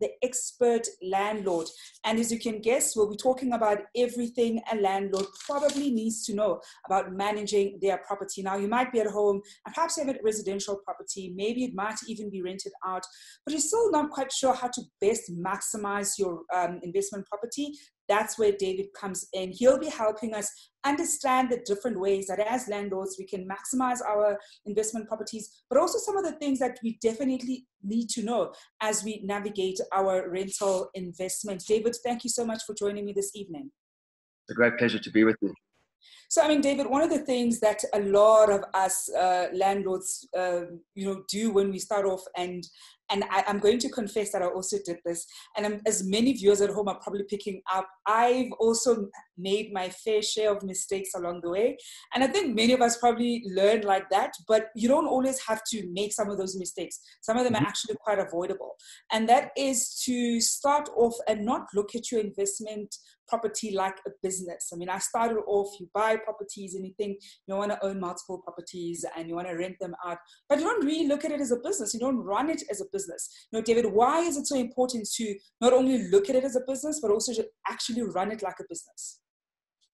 the expert landlord. And as you can guess, we'll be talking about everything a landlord probably needs to know about managing their property. Now, you might be at home and perhaps you have a residential property, maybe it might even be rented out, but you're still not quite sure how to best maximize your um, investment property that's where David comes in. He'll be helping us understand the different ways that as landlords we can maximize our investment properties, but also some of the things that we definitely need to know as we navigate our rental investment. David, thank you so much for joining me this evening. It's a great pleasure to be with you. So, I mean, David, one of the things that a lot of us uh, landlords, uh, you know, do when we start off and and I, am going to confess that I also did this. And I'm, as many viewers at home are probably picking up, I've also made my fair share of mistakes along the way. And I think many of us probably learn like that, but you don't always have to make some of those mistakes. Some of them mm-hmm. are actually quite avoidable. And that is to start off and not look at your investment property like a business. I mean, I started off, you buy properties and you think you want to own multiple properties and you want to rent them out, but you don't really look at it as a business. You don't run it as a business. You know, David, why is it so important to not only look at it as a business, but also to actually run it like a business?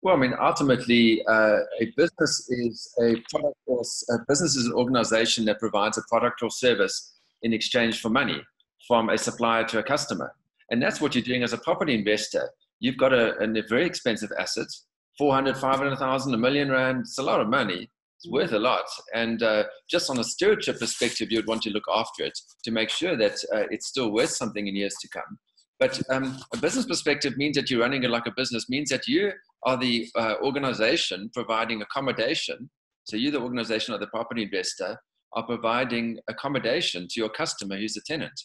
Well, I mean, ultimately, uh, a business is a product or a business is an organization that provides a product or service in exchange for money from a supplier to a customer. And that's what you're doing as a property investor you've got a, a very expensive asset 400 500,000 a million rand it's a lot of money it's worth a lot. And uh, just on a stewardship perspective you would want to look after it to make sure that uh, it's still worth something in years to come. But um, a business perspective means that you're running it like a business means that you are the uh, organization providing accommodation. So you the organization or the property investor are providing accommodation to your customer who's a tenant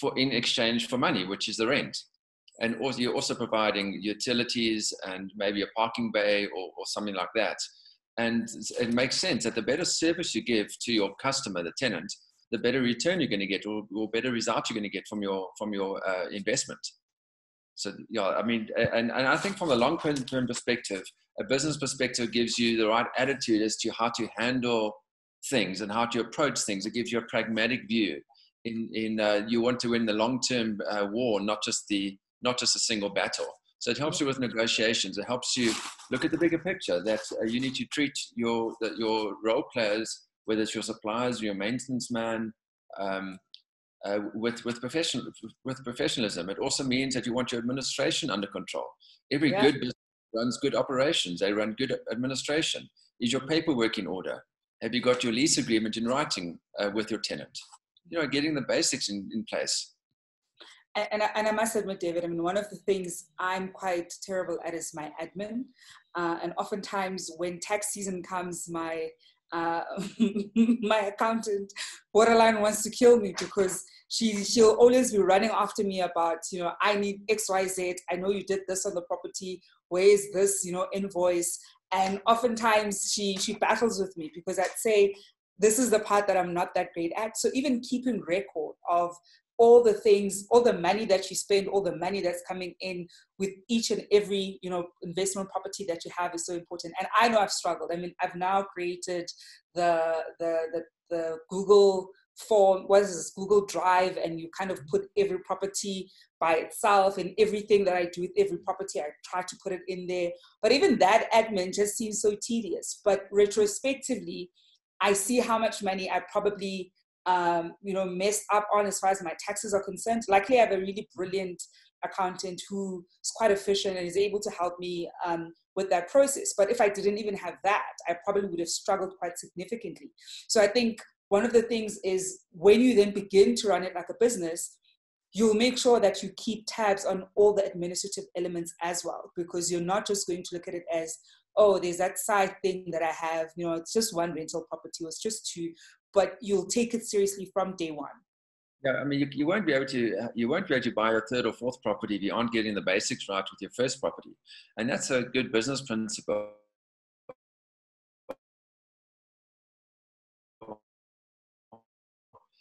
for in exchange for money which is the rent. And also you're also providing utilities and maybe a parking bay or, or something like that. And it makes sense that the better service you give to your customer, the tenant, the better return you're going to get, or, or better result you're going to get from your from your uh, investment. So yeah, I mean, and, and I think from a long term perspective, a business perspective gives you the right attitude as to how to handle things and how to approach things. It gives you a pragmatic view. In in uh, you want to win the long term uh, war, not just the not just a single battle. So it helps you with negotiations. It helps you look at the bigger picture that uh, you need to treat your your role players, whether it's your suppliers, your maintenance man, um, uh, with with professional with professionalism. It also means that you want your administration under control. Every yeah. good business runs good operations. They run good administration. Is your paperwork in order? Have you got your lease agreement in writing uh, with your tenant? You know, getting the basics in, in place and, I, and I must admit, David, I mean, one of the things I'm quite terrible at is my admin. Uh, and oftentimes when tax season comes, my uh, my accountant borderline wants to kill me because she she'll always be running after me about you know I need X Y Z. I know you did this on the property. Where is this you know invoice? And oftentimes she she battles with me because I'd say this is the part that I'm not that great at. So even keeping record of all the things, all the money that you spend, all the money that's coming in with each and every, you know, investment property that you have is so important. And I know I've struggled. I mean, I've now created the the the, the Google form, what is this, Google Drive, and you kind of put every property by itself and everything that I do with every property, I try to put it in there. But even that admin just seems so tedious. But retrospectively, I see how much money I probably um, you know, messed up on as far as my taxes are concerned. Luckily, I have a really brilliant accountant who is quite efficient and is able to help me um, with that process. But if I didn't even have that, I probably would have struggled quite significantly. So I think one of the things is when you then begin to run it like a business, you'll make sure that you keep tabs on all the administrative elements as well, because you're not just going to look at it as, oh, there's that side thing that I have, you know, it's just one rental property, or it's just two but you'll take it seriously from day one. Yeah, I mean, you, you won't be able to you won't be able to buy a third or fourth property if you aren't getting the basics right with your first property, and that's a good business principle.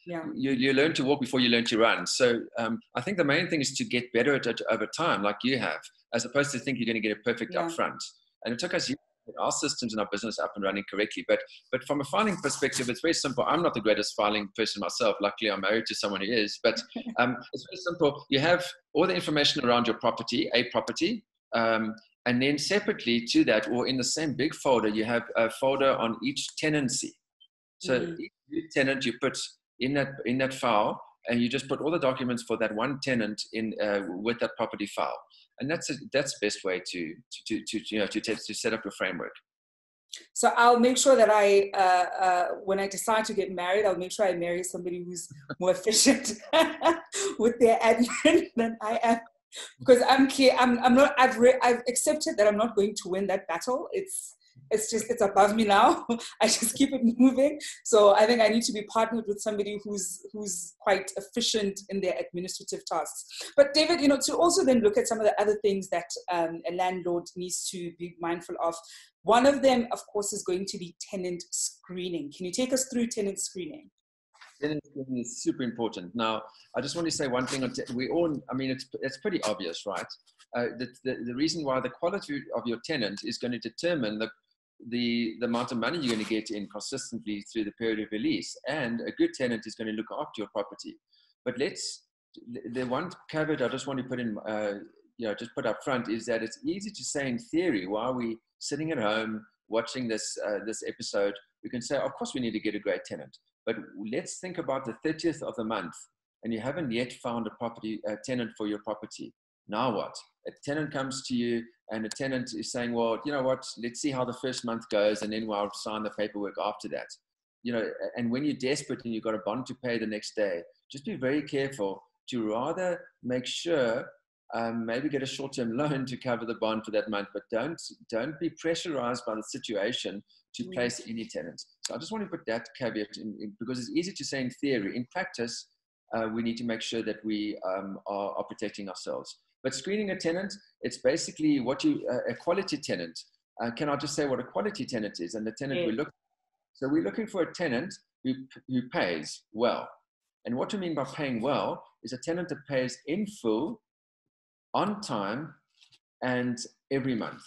Yeah. You, you learn to walk before you learn to run. So um, I think the main thing is to get better at it over time, like you have, as opposed to think you're going to get it perfect yeah. up front. And it took us our systems and our business up and running correctly. But but from a filing perspective, it's very simple. I'm not the greatest filing person myself. Luckily, I'm married to someone who is. But um, it's very simple. You have all the information around your property, a property. Um, and then separately to that, or in the same big folder, you have a folder on each tenancy. So mm-hmm. each tenant you put in that in that file, and you just put all the documents for that one tenant in uh, with that property file and that's a, that's the best way to to to, to you know to, to set up your framework so I'll make sure that I, uh, uh, when I decide to get married, I'll make sure I marry somebody who's more efficient with their admin than I am, because I'm I'm I'm not. I've re- I've accepted that I'm not going to win that battle. It's it's just it's above me now i just keep it moving so i think i need to be partnered with somebody who's who's quite efficient in their administrative tasks but david you know to also then look at some of the other things that um, a landlord needs to be mindful of one of them of course is going to be tenant screening can you take us through tenant screening Tenant screening is super important. Now, I just want to say one thing. On we all, I mean, it's, it's pretty obvious, right? Uh, the, the, the reason why the quality of your tenant is going to determine the the, the amount of money you're going to get in consistently through the period of release. And a good tenant is going to look after your property. But let's, the one caveat I just want to put in, uh, you know, just put up front is that it's easy to say in theory, while we sitting at home watching this, uh, this episode, we can say, of course, we need to get a great tenant. But let's think about the 30th of the month and you haven't yet found a property a tenant for your property. Now what? A tenant comes to you and a tenant is saying, well, you know what, let's see how the first month goes and then we'll sign the paperwork after that. You know, and when you're desperate and you've got a bond to pay the next day, just be very careful to rather make sure um, maybe get a short-term loan to cover the bond for that month, but don't don't be pressurized by the situation to mm. place any tenants. So I just want to put that caveat in, in because it's easy to say in theory. In practice, uh, we need to make sure that we um, are, are protecting ourselves. But screening a tenant, it's basically what you, uh, a quality tenant. Uh, can I just say what a quality tenant is? And the tenant yeah. we look, so we're looking for a tenant who, who pays well. And what we mean by paying well is a tenant that pays in full, on time, and every month.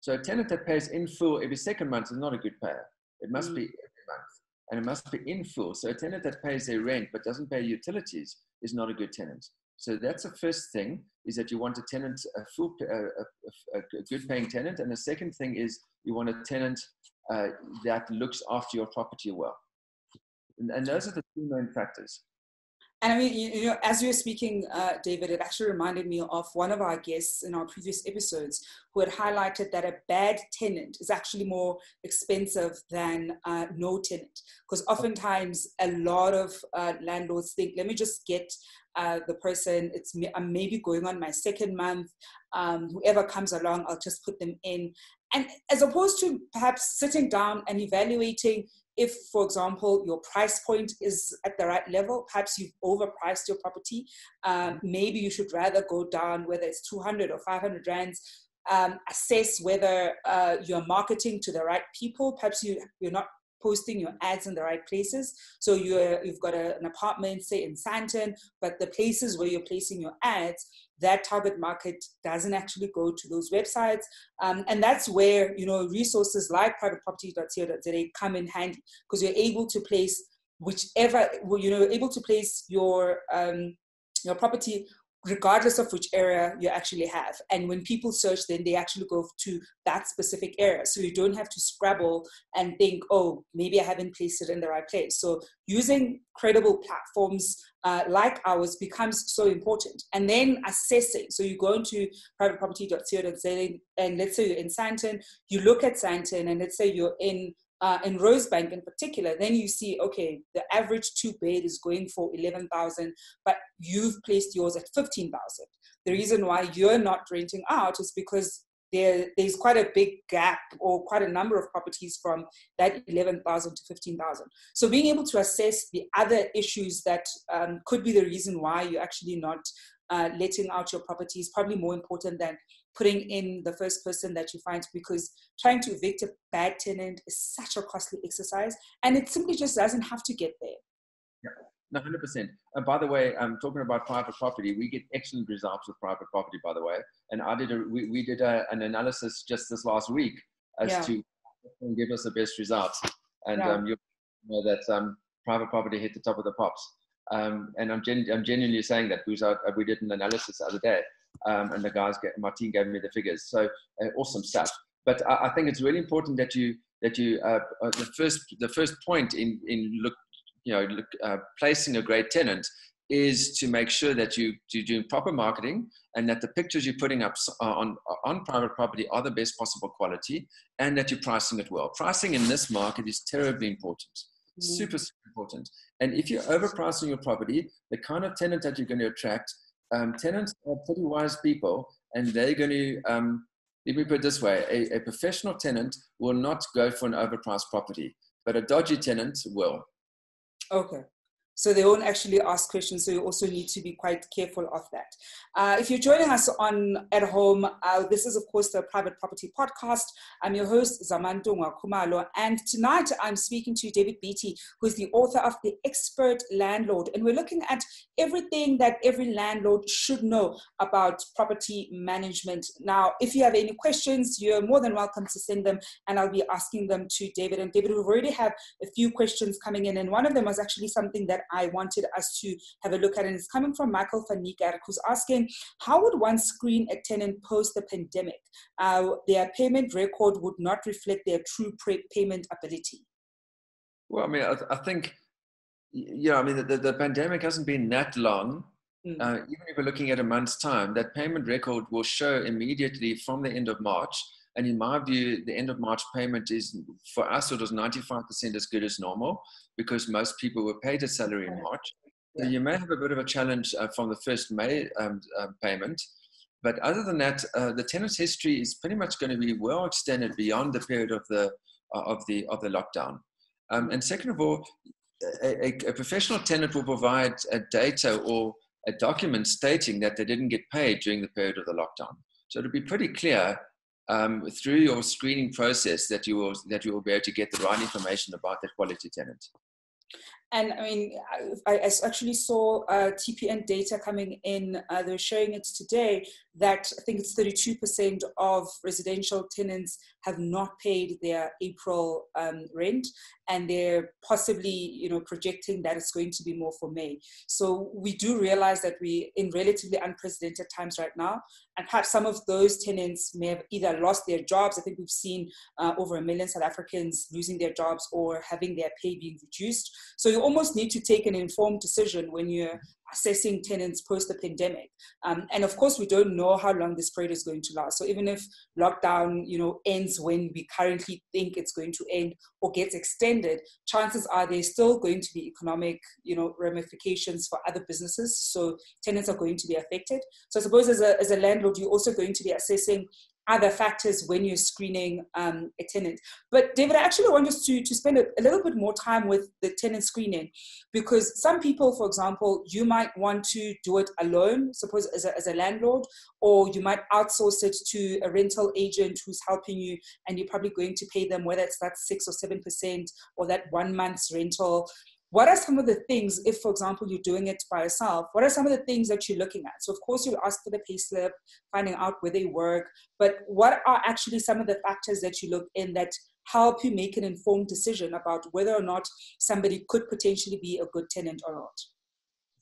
So a tenant that pays in full every second month is not a good payer. It must mm. be every month. And it must be in full. So a tenant that pays their rent but doesn't pay utilities is not a good tenant. So that's the first thing is that you want a tenant, a full, a, a, a good paying tenant. And the second thing is you want a tenant uh, that looks after your property well. And, and those are the two main factors. And I mean, you know, as you were speaking, uh, David, it actually reminded me of one of our guests in our previous episodes who had highlighted that a bad tenant is actually more expensive than uh, no tenant. Because oftentimes a lot of uh, landlords think, let me just get uh, the person, it's me, I'm maybe going on my second month, um, whoever comes along, I'll just put them in. And as opposed to perhaps sitting down and evaluating if, for example, your price point is at the right level, perhaps you've overpriced your property, um, maybe you should rather go down, whether it's 200 or 500 rands, um, assess whether uh, you're marketing to the right people. Perhaps you, you're not posting your ads in the right places. So you're, you've got a, an apartment, say in Sandton, but the places where you're placing your ads, that target market doesn't actually go to those websites. Um, and that's where, you know, resources like privateproperty.co.za come in handy because you're able to place whichever, you know, able to place your, um, your property regardless of which area you actually have. And when people search, then they actually go to that specific area. So you don't have to scrabble and think, oh, maybe I haven't placed it in the right place. So using credible platforms uh, like ours becomes so important. And then assessing. So you go into privateproperty.co.za and let's say you're in Sandton, you look at Sandton and let's say you're in uh, in Rosebank in particular, then you see, okay, the average two bed is going for 11,000, but you've placed yours at 15,000. The reason why you're not renting out is because there, there's quite a big gap or quite a number of properties from that 11,000 to 15,000. So being able to assess the other issues that um, could be the reason why you're actually not uh, letting out your property is probably more important than putting in the first person that you find because trying to evict a bad tenant is such a costly exercise and it simply just doesn't have to get there. Yeah. 100%. And by the way, I'm um, talking about private property. We get excellent results with private property, by the way. And I did a, we, we did a, an analysis just this last week as Yeah. to give us the best results. And Yeah. um, you know that um, private property hit the top of the pops. Um, and I'm, gen- I'm genuinely saying that because I, we did an analysis the other day, um, and the guys, get, my team gave me the figures. So uh, awesome stuff. But I, I think it's really important that you that you uh, uh, the first the first point in in look you know look, uh, placing a great tenant is to make sure that you you're doing proper marketing and that the pictures you're putting up uh, on on private property are the best possible quality and that you're pricing it well. Pricing in this market is terribly important, Mm. super, super important. And if you're overpricing your property, the kind of tenant that you're going to attract, um, tenants are pretty wise people, and they're going to. Um, let me put it this way: a, a professional tenant will not go for an overpriced property, but a dodgy tenant will. Okay. So they won't actually ask questions. So you also need to be quite careful of that. Uh, if you're joining us on at home, uh, this is of course the Private Property Podcast. I'm your host Zamantungwa Khumalo, and tonight I'm speaking to David Beattie, who's the author of The Expert Landlord, and we're looking at everything that every landlord should know about property management. Now, if you have any questions, you're more than welcome to send them, and I'll be asking them to David. And David, we've already have a few questions coming in, and one of them was actually something that I wanted us to have a look at, and it's coming from Michael van Niekerk, who's asking, how would one screen a tenant post the pandemic? Uh, their payment record would not reflect their true pre- payment ability. Well, I mean, I, I think, yeah, I mean, the, the, the pandemic hasn't been that long. Mm. Uh, even if we're looking at a month's time, that payment record will show immediately from the end of March. And in my view, the end of March payment is, for us, it was 95% as good as normal because most people were paid a salary in. March. So you may have a bit of a challenge uh, from the first May um, um, payment. But other than that, uh, the tenant's history is pretty much going to be well extended beyond the period of the, uh, of the, of the lockdown. Um, and second of all, a, a, a professional tenant will provide a data or a document stating that they didn't get paid during the period of the lockdown. So it'll be pretty clear um, through your screening process that you will that you will be able to get the right information about that quality tenant. And I mean, I, I actually saw uh, TPN data coming in. Uh, they're showing it today that I think it's 32% of residential tenants have not paid their April um, rent, and they're possibly, you know, projecting that it's going to be more for May. So we do realize that we in relatively unprecedented times right now, and perhaps some of those tenants may have either lost their jobs. I think we've seen uh, over a million South Africans losing their jobs or having their pay being reduced. So almost need to take an informed decision when you're assessing tenants post the pandemic. Um, and of course, we don't know how long this period is going to last. So even if lockdown, you know, ends when we currently think it's going to end or gets extended, chances are there's still going to be economic, you know, ramifications for other businesses. So tenants are going to be affected. So I suppose as a, as a landlord, you're also going to be assessing other factors when you're screening um, a tenant. But David, I actually want us to, to spend a, a, little bit more time with the tenant screening because some people, for example, you might want to do it alone, suppose as a, as a landlord, or you might outsource it to a rental agent who's helping you and you're probably going to pay them whether it's that six or seven percent or that one month's rental what are some of the things if for example you're doing it by yourself what are some of the things that you're looking at? So of course you'll ask for the pay slip finding out where they work but what are actually some of the factors that you look in that help you make an informed decision about whether or not somebody could potentially be a good tenant or not?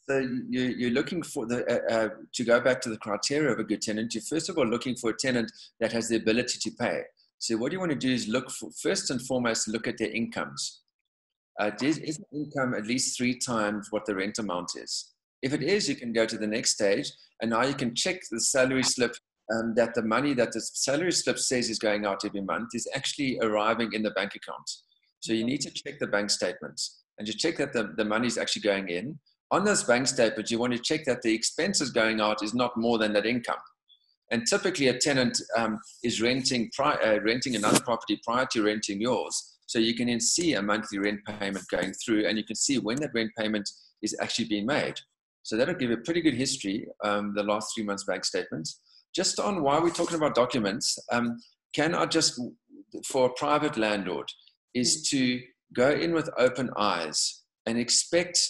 So you, are looking for the uh, uh, to go back to the criteria of a good tenant you're first of all looking for a tenant that has the ability to pay. So what you want to do is look for first and foremost look at their incomes uh, is, is income at least three times what the rent amount is? If it is, you can go to the next stage, and now you can check the salary slip um, that the money that the salary slip says is going out every month is actually arriving in the bank account. So you need to check the bank statements and you check that the, the money is actually going in. On those bank statements, you want to check that the expenses going out is not more than that income. And typically, a tenant um, is renting, pri- uh, renting another property prior to renting yours. So you can then see a monthly rent payment going through, and you can see when that rent payment is actually being made. So that'll give a pretty good history, um, the last three months' bank statements. Just on why we're talking about documents, um, can I just, for a private landlord, is to go in with open eyes and expect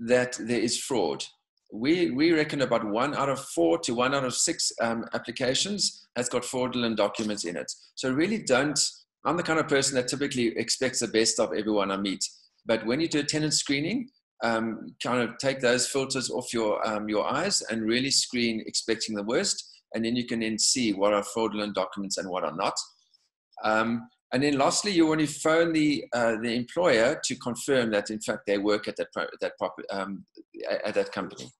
that there is fraud. We, we reckon about one out of four to one out of six um, applications has got fraudulent documents in it. So really don't I'm the kind of person that typically expects the best of everyone I meet. But when you do a tenant screening, um, kind of take those filters off your um, your eyes and really screen expecting the worst, and then you can then see what are fraudulent documents and what are not. Um, and then lastly, you want to phone the uh, the employer to confirm that in fact they work at that that um, at that company.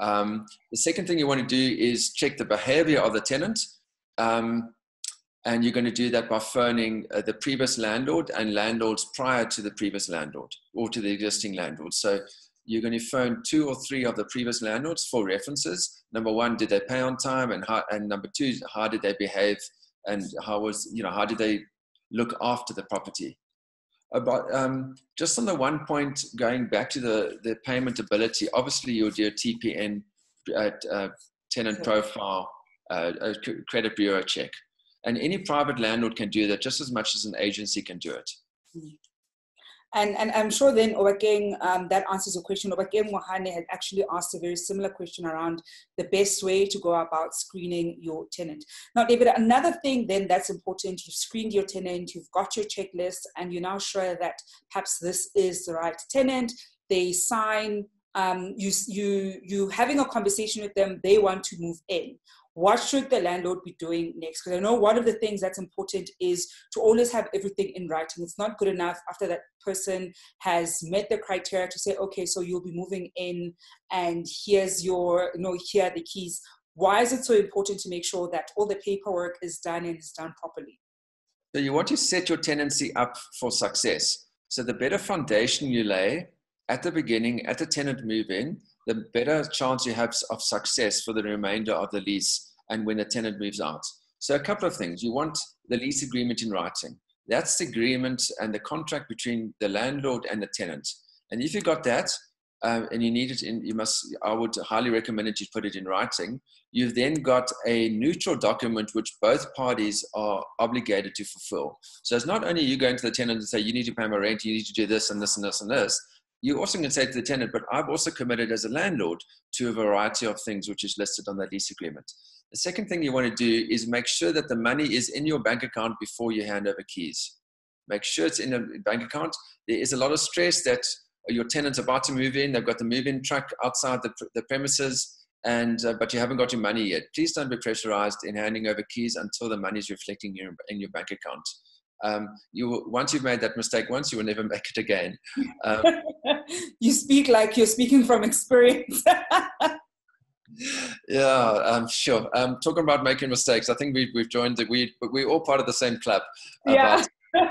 Um, the second thing you want to do is check the behavior of the tenant. Um, and you're going to do that by phoning uh, the previous landlord and landlords prior to the previous landlord or to the existing landlord. So you're going to phone two or three of the previous landlords for references. Number one, did they pay on time? And, how, and number two, how did they behave? And how was, you know, how did they look after the property? About um, just on the one point, going back to the, the payment ability, obviously you'll do a TPN uh, uh, tenant profile, uh, credit bureau check. And any private landlord can do that just as much as an agency can do it. And, and I'm sure then Obakeng, um, that answers your question. Obakeng Mohane had actually asked a very similar question around the best way to go about screening your tenant. Now, David, another thing then that's important, you've screened your tenant, you've got your checklist, and you're now sure that perhaps this is the right tenant. They sign, um, you, you, you having a conversation with them, they want to move in what should the landlord be doing next? Because I know one of the things that's important is to always have everything in writing. It's not good enough after that person has met the criteria to say, okay, so you'll be moving in and here's your, you know, here are the keys. Why is it so important to make sure that all the paperwork is done and is done properly? So you want to set your tenancy up for success. So the better foundation you lay at the beginning, at the tenant move in, the better chance you have of success for the remainder of the lease and when the tenant moves out. So, a couple of things. You want the lease agreement in writing. That's the agreement and the contract between the landlord and the tenant. And if you got that, um, and you need it in, you must, I would highly recommend that you put it in writing. You've then got a neutral document which both parties are obligated to fulfill. So it's not only you going to the tenant and say, you need to pay my rent, you need to do this and this and this and this you also can say to the tenant, but I've also committed as a landlord to a variety of things which is listed on that lease agreement. The second thing you want to do is make sure that the money is in your bank account before you hand over keys. Make sure it's in a bank account. There is a lot of stress that your tenant's about to move in, they've got the move in truck outside the, the premises, and uh, but you haven't got your money yet. Please don't be pressurized in handing over keys until the money is reflecting your, in your bank account um, you once you've made that mistake once, you will never make it again. Um, you speak like you're speaking from experience. yeah, I'm sure. Um, talking about making mistakes, I think we, we've joined. The, we we're all part of the same club. Yeah.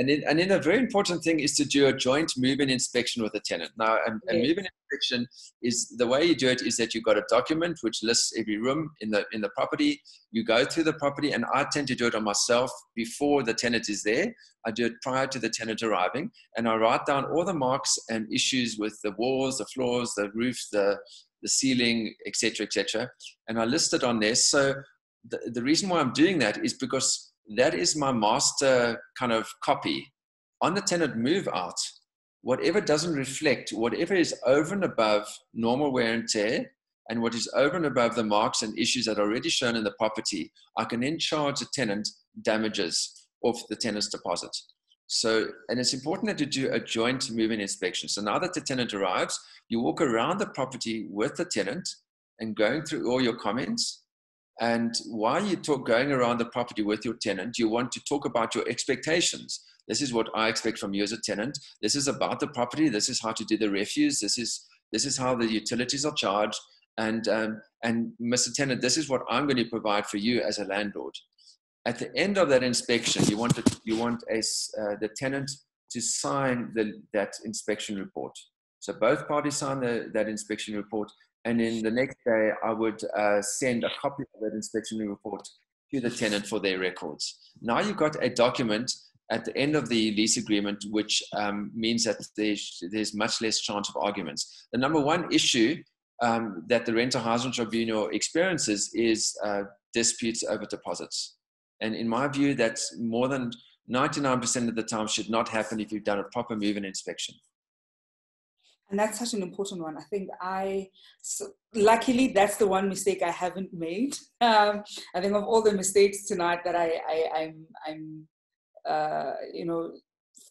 And then, and then a very important thing is to do a joint move-in inspection with the tenant. Now, a, a move-in inspection is the way you do it is that you've got a document which lists every room in the in the property. You go through the property, and I tend to do it on myself before the tenant is there. I do it prior to the tenant arriving, and I write down all the marks and issues with the walls, the floors, the roof, the the ceiling, etc., etc., and I list it on there. So the, the reason why I'm doing that is because that is my master kind of copy. On the tenant move out, whatever doesn't reflect, whatever is over and above normal wear and tear, and what is over and above the marks and issues that are already shown in the property, I can then charge the tenant damages off the tenant's deposit. So, and it's important that you do a joint move-in inspection. So now that the tenant arrives, you walk around the property with the tenant and going through all your comments and while you talk going around the property with your tenant, you want to talk about your expectations. This is what I expect from you as a tenant. This is about the property. This is how to do the refuse. This is this is how the utilities are charged. And um, and Mr. Tenant, this is what I'm going to provide for you as a landlord. At the end of that inspection, you want to, you want a, uh, the tenant to sign the, that inspection report. So both parties sign the, that inspection report, and then the next day, I would uh, send a copy of that inspection report to the tenant for their records. Now you've got a document at the end of the lease agreement, which um, means that there's, there's, much less chance of arguments. The number one issue um, that the Rental Housing Tribunal experiences is uh, disputes over deposits. And in my view, that's more than 99% of the time should not happen if you've done a proper move-in inspection. And that's such an important one. I think I, so luckily, that's the one mistake I haven't made. Um, I think of all the mistakes tonight that I, I I'm, I'm, uh, you know,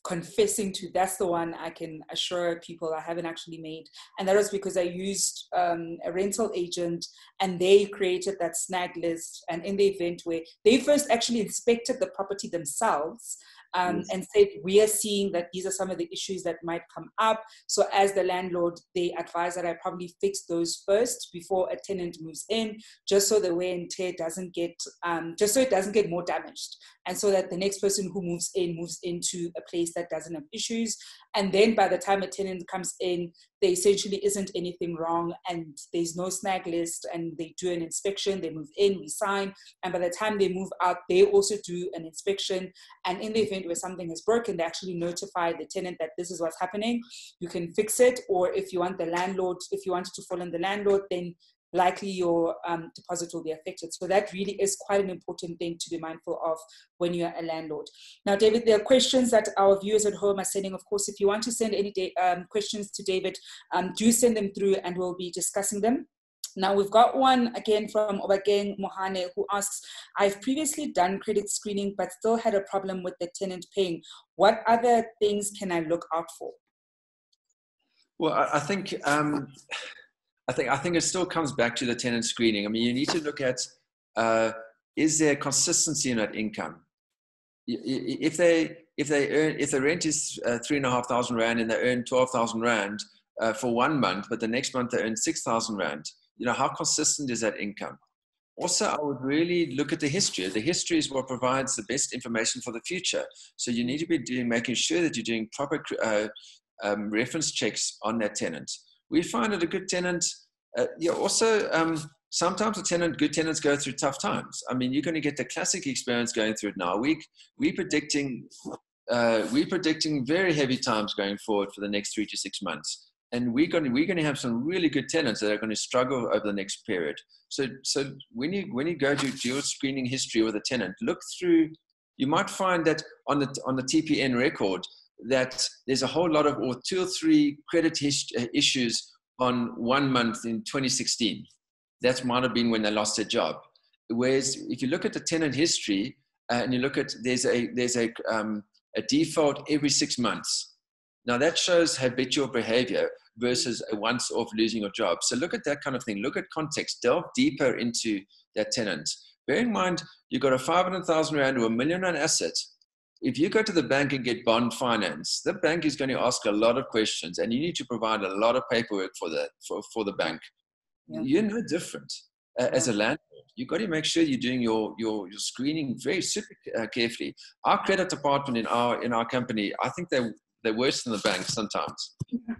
confessing to that's the one I can assure people I haven't actually made. And that was because I used um, a rental agent and they created that snag list. And in the event where they first actually inspected the property themselves um, and said, We are seeing that these are some of the issues that might come up. So, as the landlord, they advise that I probably fix those first before a tenant moves in, just so the wear and tear doesn't get, um, just so it doesn't get more damaged. And so that the next person who moves in moves into a place that doesn't have issues. And then by the time a tenant comes in, there essentially isn't anything wrong and there's no snag list and they do an inspection, they move in, we sign. And by the time they move out, they also do an inspection. And in the event where something is broken, they actually notify the tenant that this is what's happening. You can fix it. Or if you want the landlord, if you want to fall on the landlord, then likely your um, deposit will be affected. So that really is quite an important thing to be mindful of when you're a landlord. Now, David, there are questions that our viewers at home are sending. Of course, if you want to send any um, questions to David, um, do send them through and we'll be discussing them. Now we've got one again from Obakeng Mohane who asks, I've previously done credit screening but still had a problem with the tenant paying. What other things can I look out for? Well, I think um, I think I think it still comes back to the tenant screening. I mean, you need to look at uh, is there consistency in that income? If they if they earn if the rent is uh, three and a half thousand rand and they earn twelve thousand rand uh, for one month, but the next month they earn six thousand rand, you know how consistent is that income? Also, I would really look at the history. The history is what provides the best information for the future. So you need to be doing making sure that you're doing proper uh, um, reference checks on that tenant we find that a good tenant, uh, yeah, also um, sometimes a tenant, good tenants go through tough times. I mean, you're going to get the classic experience going through it now. We we predicting uh, we're predicting very heavy times going forward for the next three to six months. And we're going, to, we're going to have some really good tenants that are going to struggle over the next period. So, so when you when you go to, your screening history with a tenant, look through. You might find that on the on the TPN record, that there's a whole lot of, or two or three credit his, uh, issues on one month in 2016. That might have been when they lost their job. Whereas if you look at the tenant history uh, and you look at, there's a, there's a, um, a default every six months. Now that shows habitual behavior versus a once off losing your job. So look at that kind of thing. Look at context, delve deeper into that tenant. Bear in mind, you've got a 500,000 Rand or a million Rand asset if you go to the bank and get bond finance, the bank is going to ask a lot of questions and you need to provide a lot of paperwork for the, for, for the bank. Yeah. You're no different uh, yeah. as a landlord. You've got to make sure you're doing your, your, your screening very super uh, carefully. Our credit department in our, in our company, I think they're, they're worse than the banks sometimes.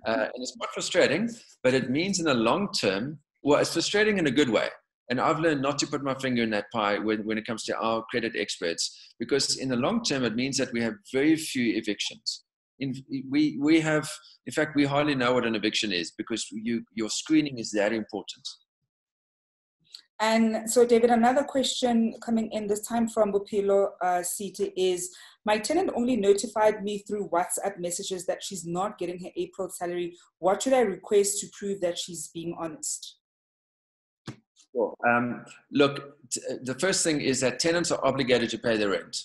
Uh, and it's quite frustrating, but it means in the long term, well, it's frustrating in a good way and I've learned not to put my finger in that pie when, when it comes to our credit experts, because in the long term, it means that we have very few evictions. In, we, we have, in fact, we hardly know what an eviction is because you, your screening is that important. And so, David, another question coming in this time from Bupilo uh, Sita is My tenant only notified me through WhatsApp messages that she's not getting her April salary. What should I request to prove that she's being honest? Sure. Um, look, t- the first thing is that tenants are obligated to pay their rent.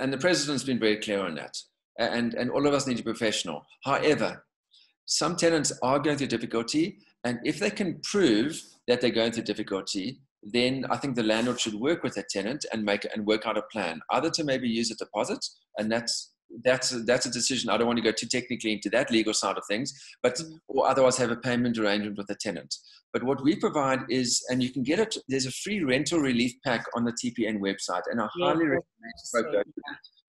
And the president's been very clear on that. And, and all of us need to be professional. However, some tenants are going through difficulty. And if they can prove that they're going through difficulty, then I think the landlord should work with the tenant and make and work out a plan, either to maybe use a deposit, and that's that's a, that's a decision. I don't want to go too technically into that legal side of things, but mm. or otherwise have a payment arrangement with the tenant. But what we provide is, and you can get it. There's a free rental relief pack on the TPN website, and I yeah, highly recommend it.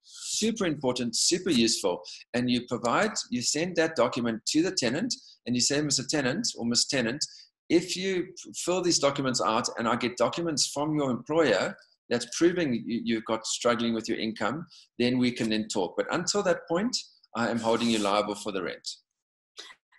Super important, super useful, and you provide, you send that document to the tenant, and you say, Mr. Tenant or Miss Tenant, if you fill these documents out, and I get documents from your employer that's proving you've got struggling with your income, then we can then talk. But until that point, I am holding you liable for the rent.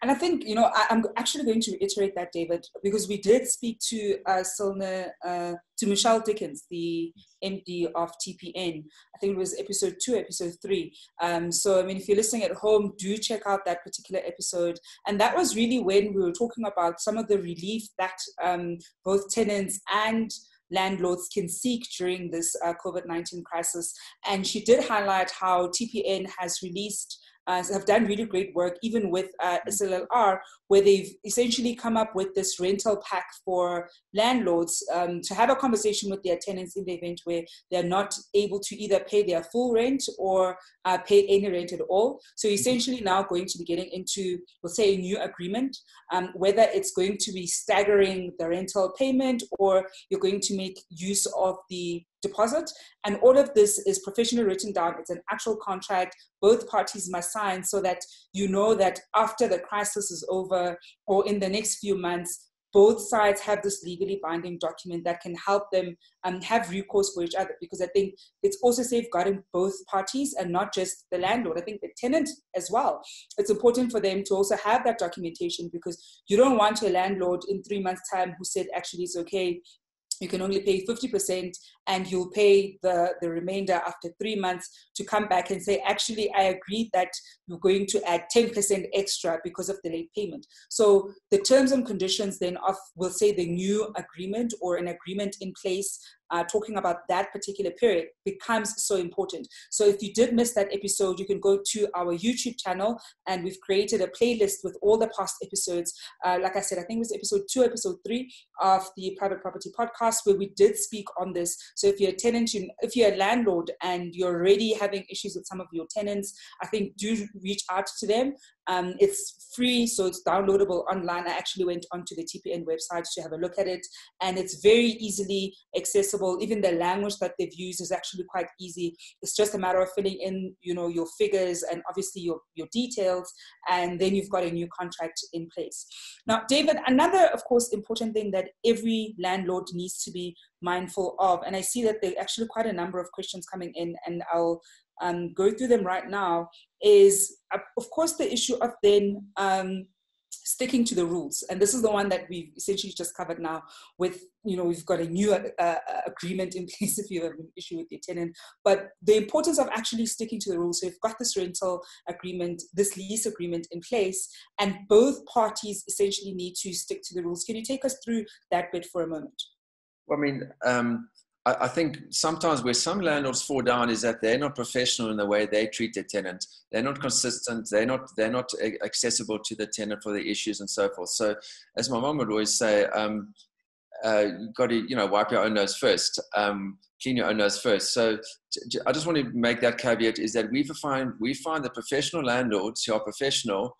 And I think, you know, I, am actually going to reiterate that, David, because we did speak to uh, Silna, uh, to Michelle Dickens, the MD of TPN. I think it was episode two, episode three. Um, so, I mean, if you're listening at home, do check out that particular episode. And that was really when we were talking about some of the relief that um, both tenants and landlords can seek during this uh, COVID 19 crisis. And she did highlight how TPN has released uh, have done really great work, even with uh, SLLR, where they've essentially come up with this rental pack for landlords um, to have a conversation with their tenants in the event where they're not able to either pay their full rent or uh, pay any rent at all. So essentially now going to be getting into, we'll say, a new agreement, um, whether it's going to be staggering the rental payment or you're going to make use of the deposit. And all of this is professionally written down. It's an actual contract. Both parties must sign so that you know that after the crisis is over or in the next few months, both sides have this legally binding document that can help them um, have recourse for each other because I think it's also safeguarding both parties and not just the landlord. I think the tenant as well. It's important for them to also have that documentation because you don't want your landlord in three months' time who said actually it's okay you can only pay 50% and you'll pay the, the remainder after three months to come back and say, actually, I agreed that you're going to add 10% extra because of the late payment. So the terms and conditions then of, we'll say the new agreement or an agreement in place uh, talking about that particular period becomes so important. So if you did miss that episode, you can go to our YouTube channel and we've created a playlist with all the past episodes. Uh, like I said, I think it was episode two, episode three of the private property podcast where we did speak on this. So if you're a tenant, if you're a landlord and you're already having issues with some of your tenants, I think do reach out to them. Um, it's free, so it's downloadable online. I actually went onto the TPN website to have a look at it, and it's very easily accessible. Even the language that they've used is actually quite easy. It's just a matter of filling in, you know, your figures and obviously your your details, and then you've got a new contract in place. Now, David, another, of course, important thing that every landlord needs to be mindful of, and I see that there are actually quite a number of questions coming in, and I'll um, go through them right now, is uh, of course the issue of then um, sticking to the rules. And this is the one that we've essentially just covered now with you know we've got a new uh, uh, agreement in place if you have an issue with your tenant. But the importance of actually sticking to the rules so you've got this rental agreement this lease agreement in place and both parties essentially need to stick to the rules. Can you take us through that bit for a moment? Well, i mean um, I, think sometimes where some landlords fall down is that they're not professional in the way they treat their tenant. They're not consistent. They're not they're not accessible to the tenant for the issues and so forth. So, as my mom would always say, um, uh, you've got to you know wipe your own nose first, um, clean your own nose first. So I just want to make that caveat is that we find we find that professional landlords who are professional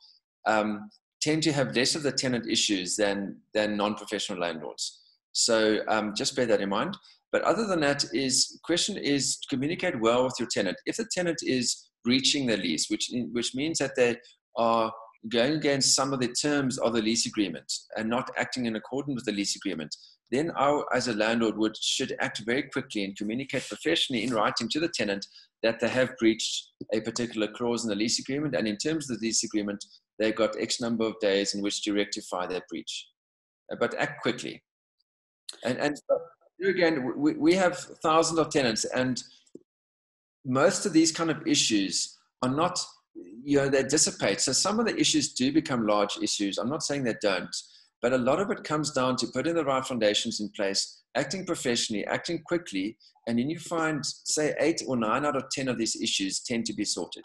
um, tend to have less of the tenant issues than than non-professional landlords. So um, just bear that in mind. But other than that, is question is communicate well with your tenant. If the tenant is breaching the lease, which which means that they are going against some of the terms of the lease agreement and not acting in accordance with the lease agreement, then I, as a landlord, would should act very quickly and communicate professionally in writing to the tenant that they have breached a particular clause in the lease agreement, and in terms of the lease agreement, they've got X number of days in which to rectify that breach. But act quickly. And, and again, we, we have thousands of tenants, and most of these kind of issues are not, you know, they dissipate. So some of the issues do become large issues. I'm not saying they don't, but a lot of it comes down to putting the right foundations in place, acting professionally, acting quickly, and then you find, say, eight or nine out of 10 of these issues tend to be sorted.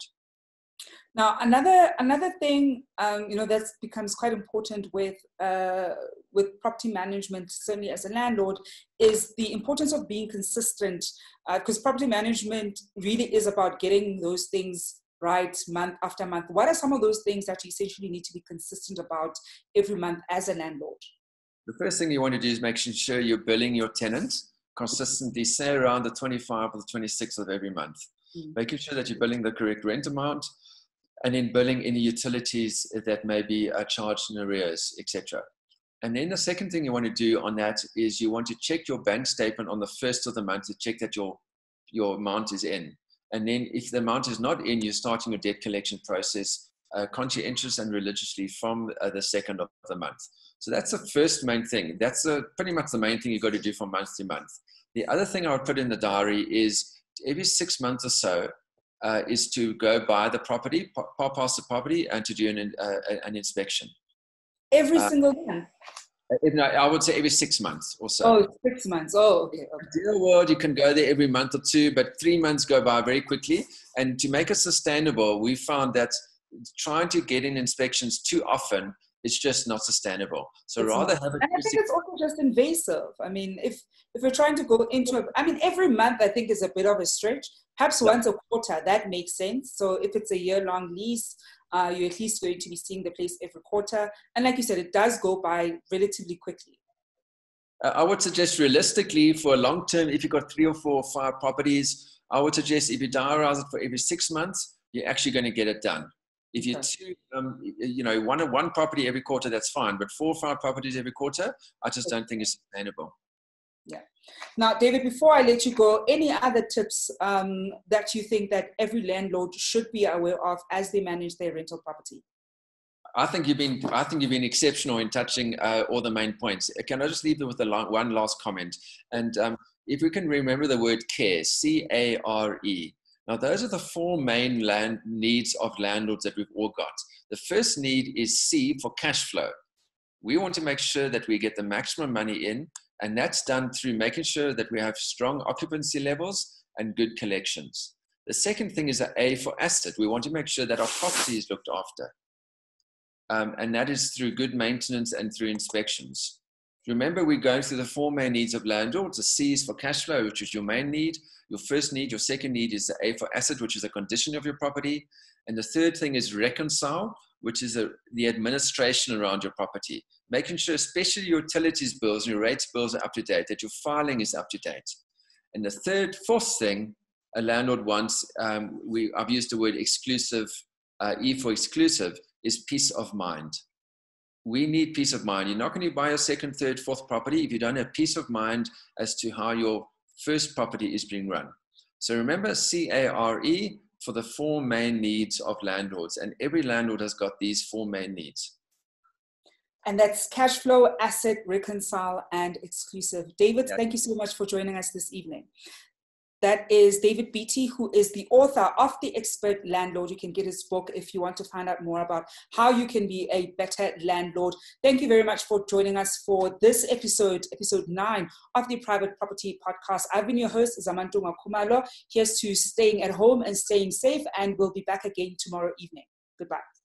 Now, another another thing, um, you know, that becomes quite important with uh, with property management, certainly as a landlord, is the importance of being consistent. Because uh, property management really is about getting those things right month after month. What are some of those things that you essentially need to be consistent about every month as a landlord? The first thing you want to do is make sure you're billing your tenant consistently, say around the 25 or the 26th of every month. Mm. Making sure that you're billing the correct rent amount, and then billing any utilities that may be uh, charged in arrears, etc. And then the second thing you want to do on that is you want to check your bank statement on the first of the month to check that your your amount is in. And then if the amount is not in, you're starting your debt collection process uh, conscientious and religiously from uh, the second of the month. So that's the first main thing. That's a, pretty much the main thing you've got to do from month to month. The other thing I would put in the diary is every six months or so uh, is to go buy the property, pass past the property, and to do an, uh, an inspection. Every uh, single month? No, I would say every six months or so. Oh, six months. Oh, okay. okay. Ideal world, you can go there every month or two, but three months go by very quickly. And to make it sustainable, we found that trying to get in inspections too often is just not sustainable. So it's rather not. have it. And I think it's also just invasive. I mean, if if we're trying to go into, a, I mean, every month I think is a bit of a stretch. Perhaps yeah. once a quarter that makes sense. So if it's a year long lease, uh, you're at least going to be seeing the place every quarter. And like you said, it does go by relatively quickly. Uh, I would suggest realistically for a long term, if you've got three or four or five properties, I would suggest if you diarize it for every six months, you're actually going to get it done. If you're two, um, you know, one one property every quarter, that's fine. But four or five properties every quarter, I just don't think it's sustainable. Yeah. Now, David, before I let you go, any other tips um, that you think that every landlord should be aware of as they manage their rental property? I think you've been I think you've been exceptional in touching uh, all the main points. Can I just leave them with a one last comment? And um, if we can remember the word care, C A R E. Now, those are the four main land needs of landlords that we've all got. The first need is C for cash flow. We want to make sure that we get the maximum money in and that's done through making sure that we have strong occupancy levels and good collections. The second thing is A for asset. We want to make sure that our property is looked after. Um, and that is through good maintenance and through inspections. Remember, we're going through the four main needs of landlords. The C is for cash flow, which is your main need. Your first need, your second need is the A for asset, which is a condition of your property. And the third thing is reconcile, which is a, the administration around your property making sure, especially your utilities bills and your rates bills are up to date, that your filing is up to date. And the third, fourth thing a landlord wants, um, we, I've used the word exclusive, uh, E for exclusive, is peace of mind. We need peace of mind. You're not going to buy a second, third, fourth property if you don't have peace of mind as to how your first property is being run. So remember C A R E for the four main needs of landlords, and every landlord has got these four main needs and that's cash flow, asset, reconcile, and exclusive. David, thank you so much for joining us this evening. That is David Beattie, who is the author of The Expert Landlord. You can get his book if you want to find out more about how you can be a better landlord. Thank you very much for joining us for this episode, episode nine of the Private Property Podcast. I've been your host, Zamantungwa Khumalo. Here's to staying at home and staying safe, and we'll be back again tomorrow evening. Goodbye.